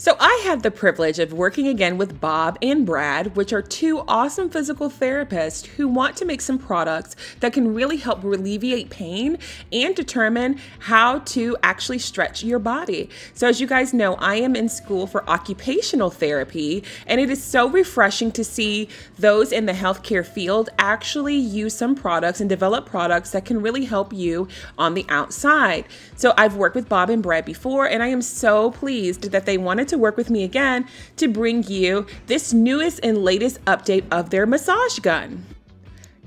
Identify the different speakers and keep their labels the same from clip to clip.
Speaker 1: So, I had the privilege of working again with Bob and Brad, which are two awesome physical therapists who want to make some products that can really help alleviate pain and determine how to actually stretch your body. So, as you guys know, I am in school for occupational therapy, and it is so refreshing to see those in the healthcare field actually use some products and develop products that can really help you on the outside. So, I've worked with Bob and Brad before, and I am so pleased that they wanted to work with me again to bring you this newest and latest update of their massage gun.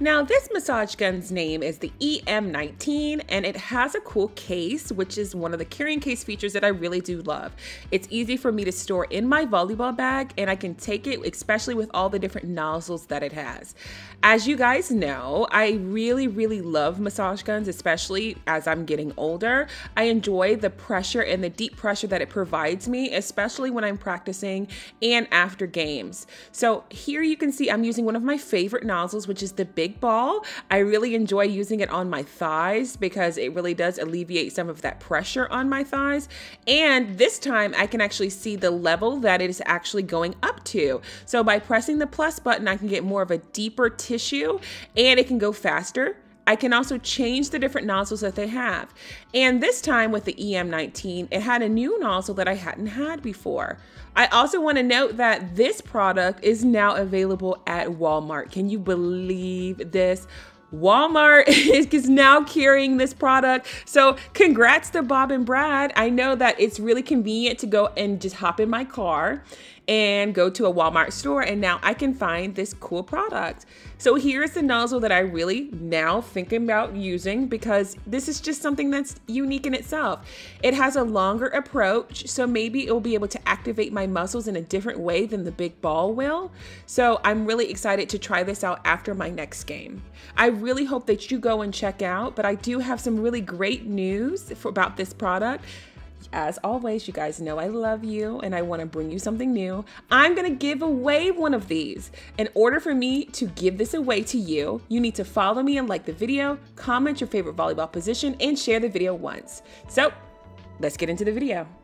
Speaker 1: Now, this massage gun's name is the EM19 and it has a cool case, which is one of the carrying case features that I really do love. It's easy for me to store in my volleyball bag and I can take it, especially with all the different nozzles that it has. As you guys know, I really, really love massage guns, especially as I'm getting older. I enjoy the pressure and the deep pressure that it provides me, especially when I'm practicing and after games. So here you can see I'm using one of my favorite nozzles, which is the Big Ball. I really enjoy using it on my thighs because it really does alleviate some of that pressure on my thighs. And this time I can actually see the level that it is actually going up to. So by pressing the plus button, I can get more of a deeper tissue and it can go faster. I can also change the different nozzles that they have. And this time with the EM19, it had a new nozzle that I hadn't had before. I also want to note that this product is now available at Walmart. Can you believe this? Walmart is now carrying this product. So, congrats to Bob and Brad. I know that it's really convenient to go and just hop in my car and go to a Walmart store, and now I can find this cool product. So here's the nozzle that I really now thinking about using because this is just something that's unique in itself. It has a longer approach, so maybe it will be able to activate my muscles in a different way than the big ball will. So I'm really excited to try this out after my next game. I really hope that you go and check out, but I do have some really great news for, about this product as always, you guys know I love you and I want to bring you something new. I'm going to give away one of these. In order for me to give this away to you, you need to follow me and like the video, comment your favorite volleyball position, and share the video once. So let's get into the video.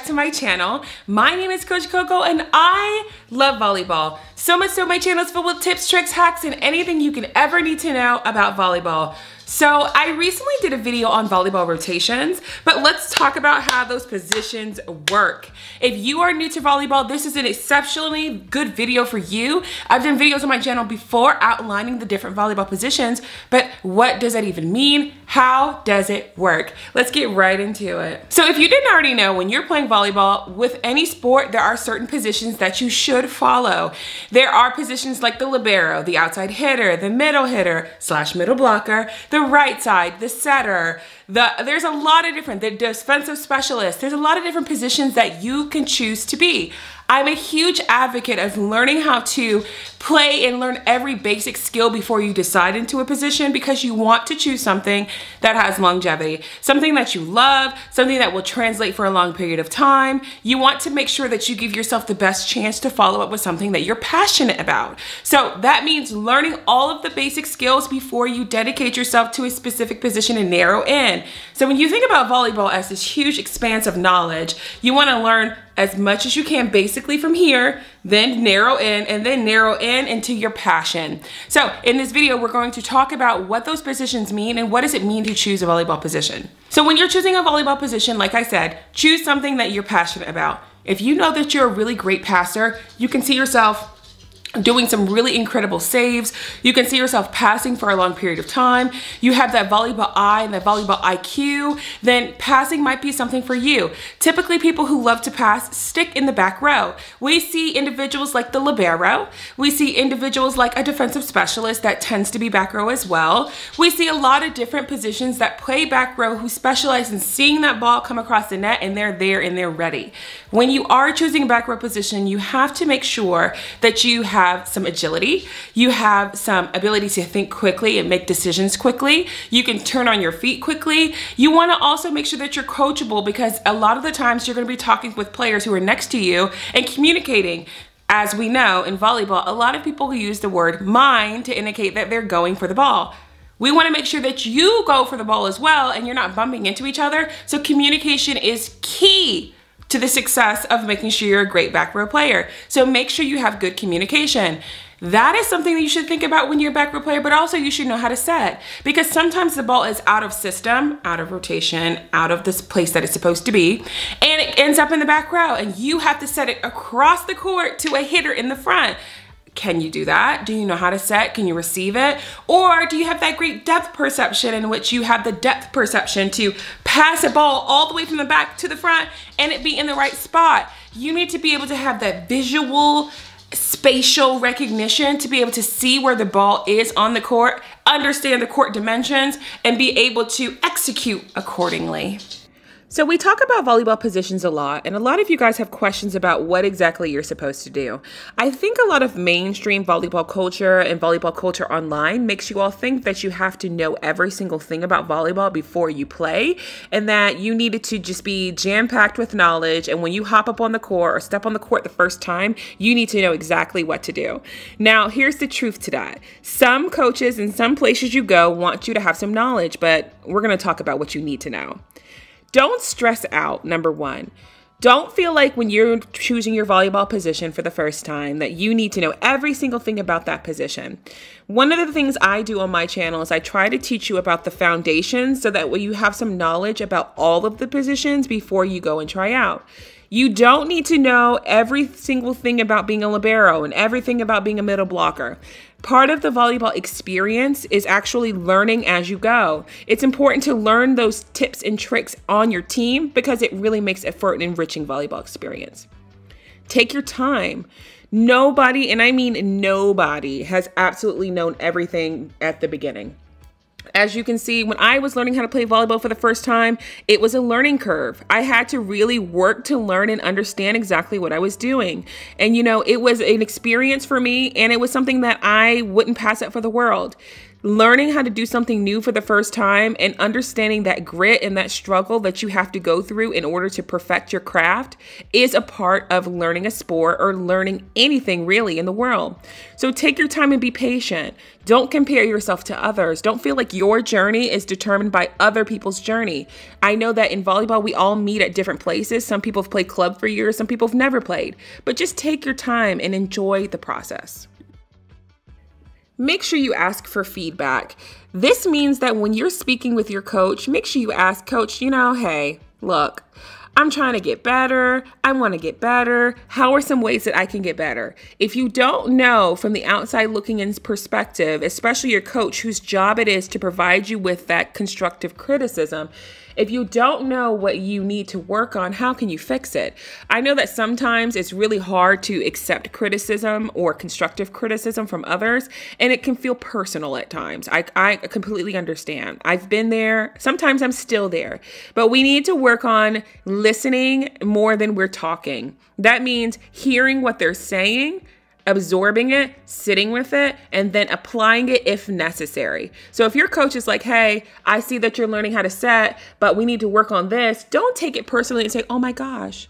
Speaker 1: Back to my channel. My name is Coach KoKo and I love volleyball. So much so my channel is filled with tips, tricks, hacks, and anything you can ever need to know about volleyball. So I recently did a video on volleyball rotations, but let's talk about how those positions work. If you are new to volleyball, this is an exceptionally good video for you. I've done videos on my channel before outlining the different volleyball positions, but what does that even mean? How does it work? Let's get right into it. So if you didn't already know, when you're playing volleyball with any sport, there are certain positions that you should follow. There are positions like the libero, the outside hitter, the middle hitter slash middle blocker, the the right side, the setter, the there's a lot of different, the defensive specialist. There's a lot of different positions that you can choose to be. I'm a huge advocate of learning how to play and learn every basic skill before you decide into a position because you want to choose something that has longevity, something that you love, something that will translate for a long period of time. You want to make sure that you give yourself the best chance to follow up with something that you're passionate about. So that means learning all of the basic skills before you dedicate yourself to a specific position and narrow in. So when you think about volleyball as this huge expanse of knowledge, you want to learn as much as you can basically from here, then narrow in and then narrow in into your passion. So in this video, we're going to talk about what those positions mean and what does it mean to choose a volleyball position. So when you're choosing a volleyball position, like I said, choose something that you're passionate about. If you know that you're a really great passer, you can see yourself doing some really incredible saves. You can see yourself passing for a long period of time. You have that volleyball eye and that volleyball IQ, then passing might be something for you. Typically people who love to pass stick in the back row. We see individuals like the libero. We see individuals like a defensive specialist that tends to be back row as well. We see a lot of different positions that play back row who specialize in seeing that ball come across the net and they're there and they're ready. When you are choosing a back row position, you have to make sure that you have have some agility. You have some ability to think quickly and make decisions quickly. You can turn on your feet quickly. You want to also make sure that you're coachable because a lot of the times you're going to be talking with players who are next to you and communicating as we know in volleyball, a lot of people who use the word mind to indicate that they're going for the ball. We want to make sure that you go for the ball as well and you're not bumping into each other. So communication is key to the success of making sure you're a great back row player. So make sure you have good communication. That is something that you should think about when you're a back row player, but also you should know how to set because sometimes the ball is out of system, out of rotation, out of this place that it's supposed to be, and it ends up in the back row and you have to set it across the court to a hitter in the front. Can you do that? Do you know how to set? Can you receive it? Or do you have that great depth perception in which you have the depth perception to pass a ball all the way from the back to the front and it be in the right spot? You need to be able to have that visual spatial recognition to be able to see where the ball is on the court, understand the court dimensions, and be able to execute accordingly. So we talk about volleyball positions a lot, and a lot of you guys have questions about what exactly you're supposed to do. I think a lot of mainstream volleyball culture and volleyball culture online makes you all think that you have to know every single thing about volleyball before you play, and that you needed to just be jam-packed with knowledge, and when you hop up on the court or step on the court the first time, you need to know exactly what to do. Now, here's the truth to that. Some coaches and some places you go want you to have some knowledge, but we're to talk about what you need to know. Don't stress out, number one. Don't feel like when you're choosing your volleyball position for the first time that you need to know every single thing about that position. One of the things I do on my channel is I try to teach you about the foundations so that way you have some knowledge about all of the positions before you go and try out. You don't need to know every single thing about being a libero and everything about being a middle blocker. Part of the volleyball experience is actually learning as you go. It's important to learn those tips and tricks on your team because it really makes it for an enriching volleyball experience. Take your time. Nobody, and I mean nobody, has absolutely known everything at the beginning. As you can see, when I was learning how to play volleyball for the first time, it was a learning curve. I had to really work to learn and understand exactly what I was doing. And, you know, it was an experience for me, and it was something that I wouldn't pass up for the world learning how to do something new for the first time and understanding that grit and that struggle that you have to go through in order to perfect your craft is a part of learning a sport or learning anything really in the world. So take your time and be patient. Don't compare yourself to others. Don't feel like your journey is determined by other people's journey. I know that in volleyball, we all meet at different places. Some people have played club for years, some people have never played. But just take your time and enjoy the process make sure you ask for feedback. This means that when you're speaking with your coach, make sure you ask coach, you know, hey, look, I'm trying to get better. I want to get better. How are some ways that I can get better? If you don't know from the outside looking in perspective, especially your coach whose job it is to provide you with that constructive criticism, if you don't know what you need to work on, how can you fix it? I know that sometimes it's really hard to accept criticism or constructive criticism from others, and it can feel personal at times. I, I completely understand. I've been there. Sometimes I'm still there, but we need to work on listening more than we're talking. That means hearing what they're saying absorbing it, sitting with it, and then applying it if necessary. So if your coach is like, hey, I see that you're learning how to set, but we need to work on this, don't take it personally and say, oh my gosh,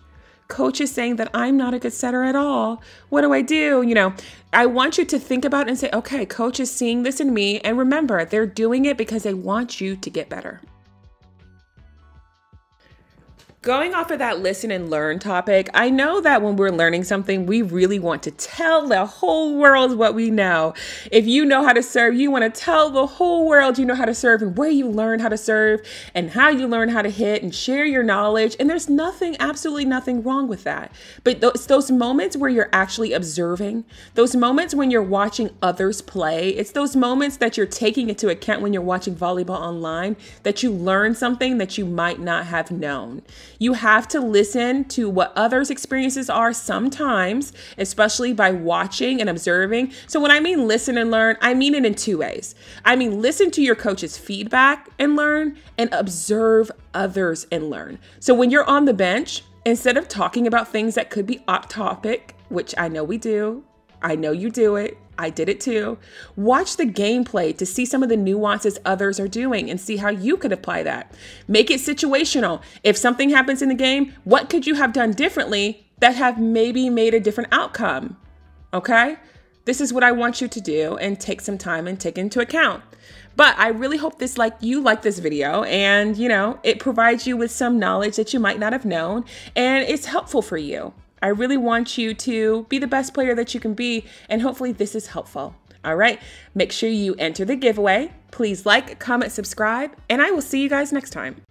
Speaker 1: coach is saying that I'm not a good setter at all. What do I do? You know, I want you to think about and say, okay, coach is seeing this in me. And remember, they're doing it because they want you to get better. Going off of that listen and learn topic, I know that when we're learning something, we really want to tell the whole world what we know. If you know how to serve, you want to tell the whole world you know how to serve and where you learn how to serve and how you learn how to hit and share your knowledge. And there's nothing, absolutely nothing wrong with that. But it's those moments where you're actually observing, those moments when you're watching others play, it's those moments that you're taking into account when you're watching volleyball online that you learn something that you might not have known. You have to listen to what others' experiences are sometimes, especially by watching and observing. So, when I mean listen and learn, I mean it in two ways. I mean, listen to your coach's feedback and learn, and observe others and learn. So, when you're on the bench, instead of talking about things that could be off topic, which I know we do, I know you do it. I did it too. Watch the gameplay to see some of the nuances others are doing and see how you could apply that. Make it situational. If something happens in the game, what could you have done differently that have maybe made a different outcome? Okay? This is what I want you to do and take some time and take into account. But I really hope this like you like this video and you know, it provides you with some knowledge that you might not have known and it's helpful for you. I really want you to be the best player that you can be, and hopefully, this is helpful. All right, make sure you enter the giveaway. Please like, comment, subscribe, and I will see you guys next time.